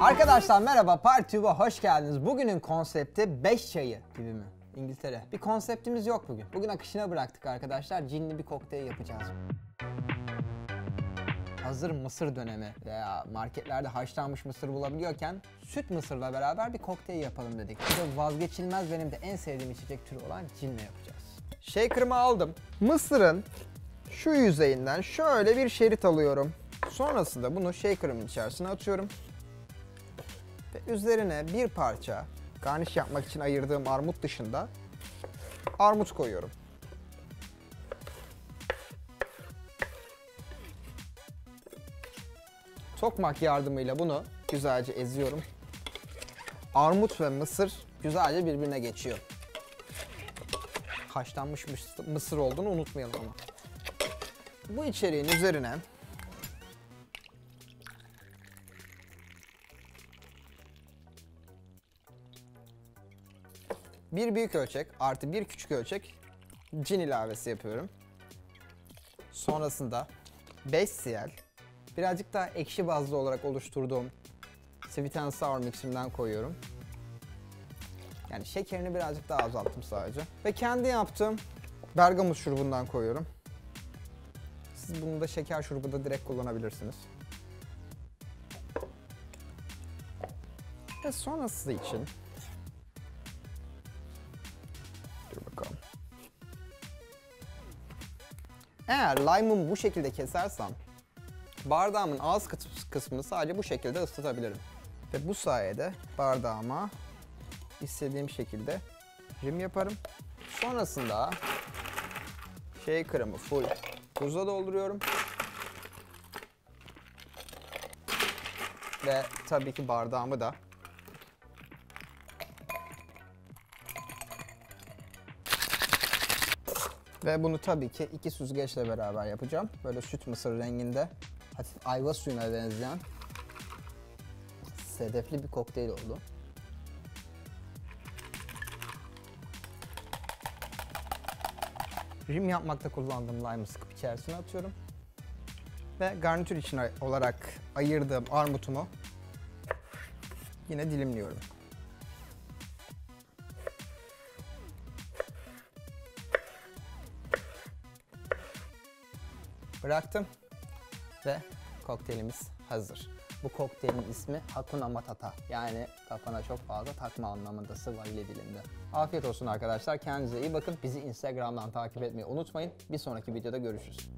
Arkadaşlar merhaba, Partube'a hoş geldiniz. Bugünün konsepti 5 çayı gibi mi? İngiltere. Bir konseptimiz yok bugün. Bugün akışına bıraktık arkadaşlar. Cinli bir kokteyl yapacağız. Hazır mısır dönemi veya marketlerde haşlanmış mısır bulabiliyorken süt mısırla beraber bir kokteyl yapalım dedik. Bir vazgeçilmez benim de en sevdiğim içecek türü olan cinle yapacağız. Shaker'ımı aldım. Mısırın şu yüzeyinden şöyle bir şerit alıyorum. Sonrasında bunu shaker'ımın içerisine atıyorum. Üzerine bir parça garniş yapmak için ayırdığım armut dışında armut koyuyorum. Tokmak yardımıyla bunu güzelce eziyorum. Armut ve mısır güzelce birbirine geçiyor. Haşlanmış mıs- mısır olduğunu unutmayalım ama. Bu içeriğin üzerine bir büyük ölçek artı bir küçük ölçek cin ilavesi yapıyorum. Sonrasında 5 cl birazcık daha ekşi bazlı olarak oluşturduğum sweet and sour miximden koyuyorum. Yani şekerini birazcık daha azalttım sadece. Ve kendi yaptığım bergamot şurubundan koyuyorum. Siz bunu da şeker şurubu da direkt kullanabilirsiniz. Ve sonrası için bakalım. Eğer lime'ımı bu şekilde kesersem bardağımın ağız kıs- kısmını sadece bu şekilde ısıtabilirim. Ve bu sayede bardağıma istediğim şekilde rim yaparım. Sonrasında shaker'ımı full tuzla dolduruyorum. Ve tabii ki bardağımı da Ve bunu tabii ki iki süzgeçle beraber yapacağım. Böyle süt mısır renginde hafif ayva suyuna benzeyen sedefli bir kokteyl oldu. Rim yapmakta kullandığım lime'ı sıkıp içerisine atıyorum. Ve garnitür için olarak ayırdığım armutumu yine dilimliyorum. Bıraktım ve kokteylimiz hazır. Bu kokteylin ismi Hakuna Matata. Yani kafana çok fazla takma anlamında Swahili dilinde. Afiyet olsun arkadaşlar. Kendinize iyi bakın. Bizi Instagram'dan takip etmeyi unutmayın. Bir sonraki videoda görüşürüz.